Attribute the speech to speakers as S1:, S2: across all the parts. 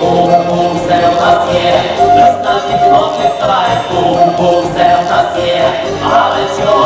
S1: Bůh, Bůh zde u nás je, nastavit nohy kraje. Bůh, Bůh zde u nás je, ale čeho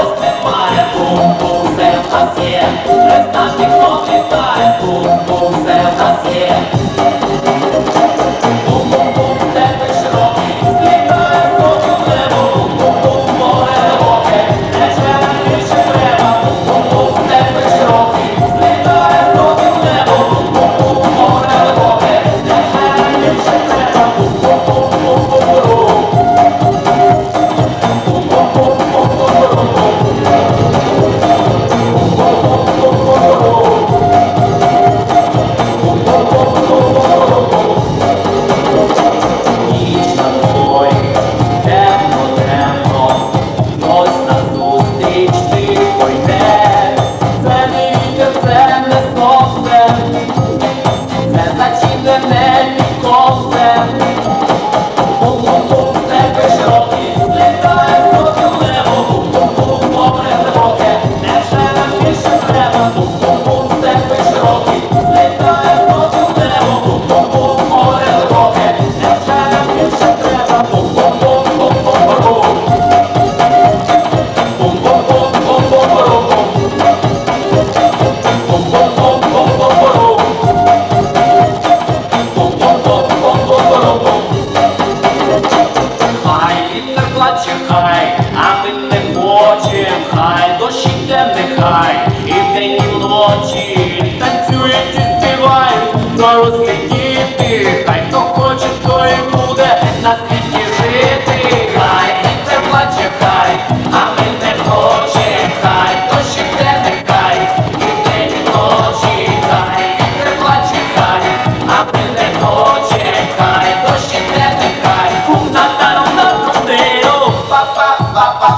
S1: нехай, і вдень, і вночі танцюють і співають, дорослі діти, хай хто хоче, то і буде на світі жити. Хай вітер плаче, хай, а ми не хочем, хай дощ іде нехай, і вдень, і вночі, хай вітер плаче, хай, а ми не хочем, хай дощ іде нехай, una tarona rodeo, pa pa pa pa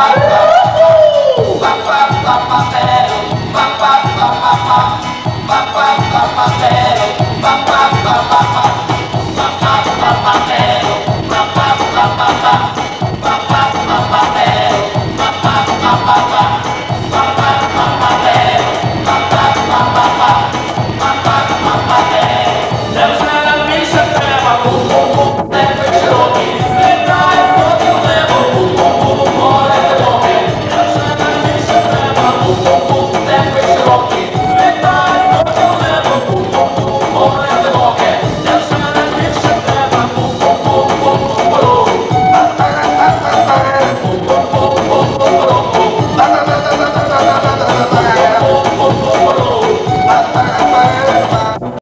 S1: Papá, papá, papá,